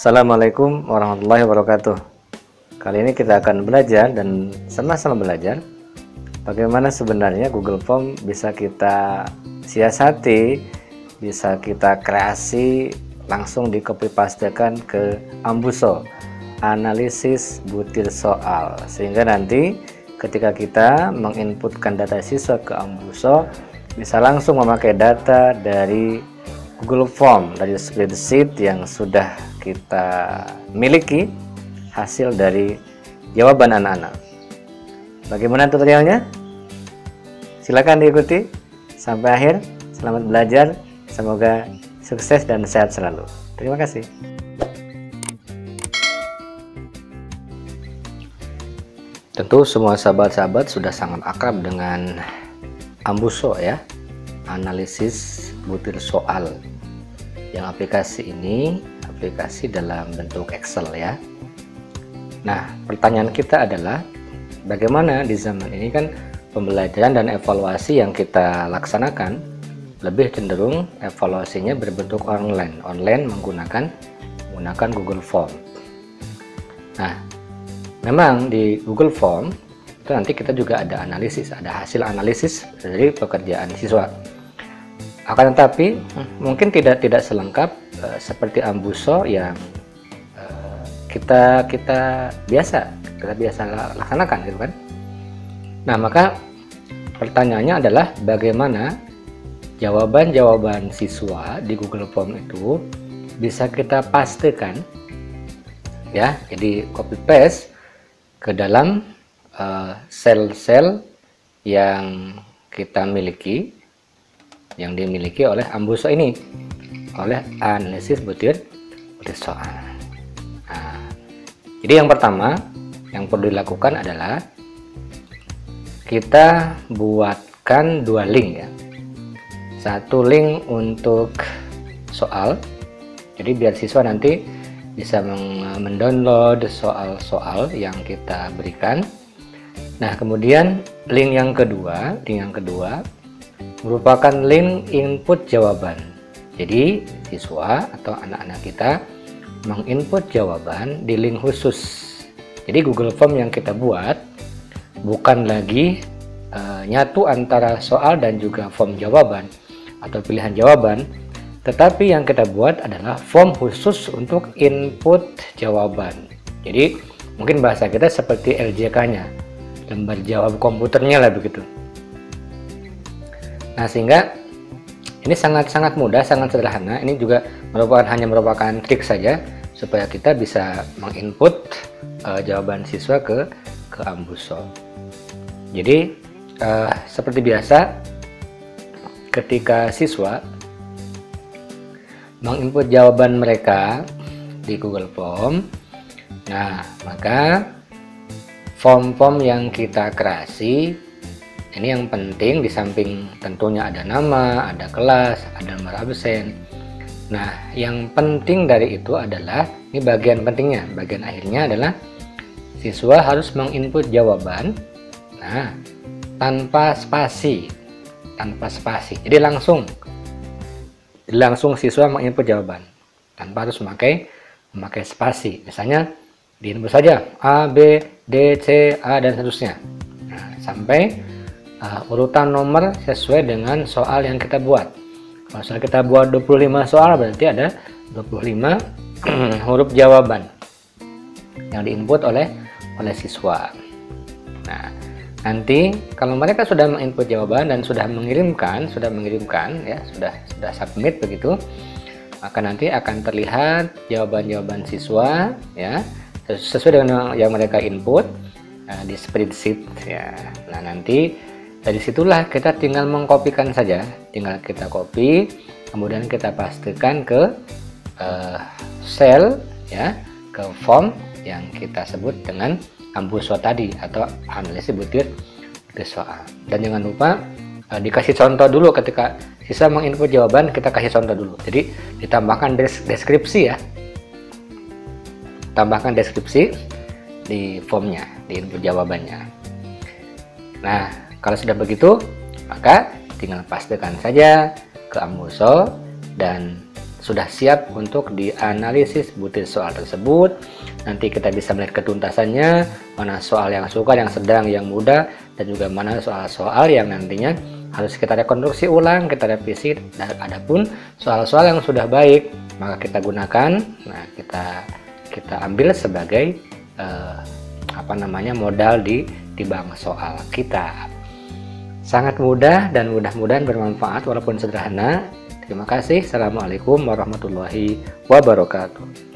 Assalamualaikum warahmatullahi wabarakatuh. Kali ini kita akan belajar dan sama-sama belajar bagaimana sebenarnya Google Form bisa kita siasati, bisa kita kreasi langsung di copy pastekan ke Ambuso analisis butir soal sehingga nanti ketika kita menginputkan data siswa ke Ambuso bisa langsung memakai data dari Google Form dari spreadsheet yang sudah kita miliki hasil dari jawaban anak-anak. Bagaimana tutorialnya? Silakan diikuti sampai akhir. Selamat belajar. Semoga sukses dan sehat selalu. Terima kasih. Tentu semua sahabat-sahabat sudah sangat akrab dengan Ambuso ya, analisis butir soal. Yang aplikasi ini aplikasi dalam bentuk Excel ya. Nah pertanyaan kita adalah bagaimana di zaman ini kan pembelajaran dan evaluasi yang kita laksanakan lebih cenderung evaluasinya berbentuk online. Online menggunakan menggunakan Google Form. Nah memang di Google Form itu nanti kita juga ada analisis ada hasil analisis dari pekerjaan siswa akan tetapi mungkin tidak tidak selengkap uh, seperti ambuso yang uh, kita kita biasa kita biasa laksanakan gitu kan? Nah maka pertanyaannya adalah bagaimana jawaban-jawaban siswa di Google Form itu bisa kita pastikan ya jadi copy paste ke dalam eh, sel-sel uh, yang kita miliki yang dimiliki oleh Ambuso ini oleh analisis butir butir soal. Nah, jadi yang pertama yang perlu dilakukan adalah kita buatkan dua link ya. Satu link untuk soal. Jadi biar siswa nanti bisa mendownload soal-soal yang kita berikan. Nah, kemudian link yang kedua, link yang kedua merupakan link input jawaban. Jadi, siswa atau anak-anak kita menginput jawaban di link khusus. Jadi, Google Form yang kita buat bukan lagi uh, nyatu antara soal dan juga form jawaban atau pilihan jawaban, tetapi yang kita buat adalah form khusus untuk input jawaban. Jadi, mungkin bahasa kita seperti LJK-nya, lembar jawab komputernya lah begitu. Nah, sehingga ini sangat-sangat mudah, sangat sederhana. Ini juga merupakan hanya merupakan trik saja supaya kita bisa menginput uh, jawaban siswa ke ke Ambuso. Jadi uh, seperti biasa ketika siswa menginput jawaban mereka di Google Form, nah maka form-form yang kita kreasi ini yang penting di samping tentunya ada nama, ada kelas, ada nomor absen. Nah, yang penting dari itu adalah ini bagian pentingnya, bagian akhirnya adalah siswa harus menginput jawaban. Nah, tanpa spasi, tanpa spasi. Jadi langsung langsung siswa menginput jawaban tanpa harus memakai memakai spasi. Misalnya di input saja A, B, D, C, A dan seterusnya. Nah, sampai uh, urutan nomor sesuai dengan soal yang kita buat. Kalau misalnya kita buat 25 soal berarti ada 25 huruf jawaban yang diinput oleh oleh siswa. Nah nanti kalau mereka sudah menginput jawaban dan sudah mengirimkan sudah mengirimkan ya sudah sudah submit begitu maka nanti akan terlihat jawaban-jawaban siswa ya sesuai dengan yang mereka input uh, di spreadsheet ya. Nah nanti dari situlah kita tinggal mengkopikan saja. Tinggal kita copy kemudian kita pastikan ke uh, sel ya ke form yang kita sebut dengan ambuso tadi atau analisis butir butir soal dan jangan lupa uh, dikasih contoh dulu ketika sisa menginput jawaban kita kasih contoh dulu. Jadi ditambahkan des deskripsi ya. Tambahkan deskripsi di formnya di input jawabannya. Nah kalau sudah begitu, maka tinggal pastikan saja ke Ambuso dan sudah siap untuk dianalisis butir soal tersebut. Nanti kita bisa melihat ketuntasannya, mana soal yang suka, yang sedang, yang mudah, dan juga mana soal-soal yang nantinya harus kita rekonstruksi ulang, kita revisi. Dan adapun soal-soal yang sudah baik, maka kita gunakan, nah kita kita ambil sebagai eh, apa namanya modal di di bank soal kita. Sangat mudah dan mudah-mudahan bermanfaat walaupun sederhana. Terima kasih. Assalamualaikum warahmatullahi wabarakatuh.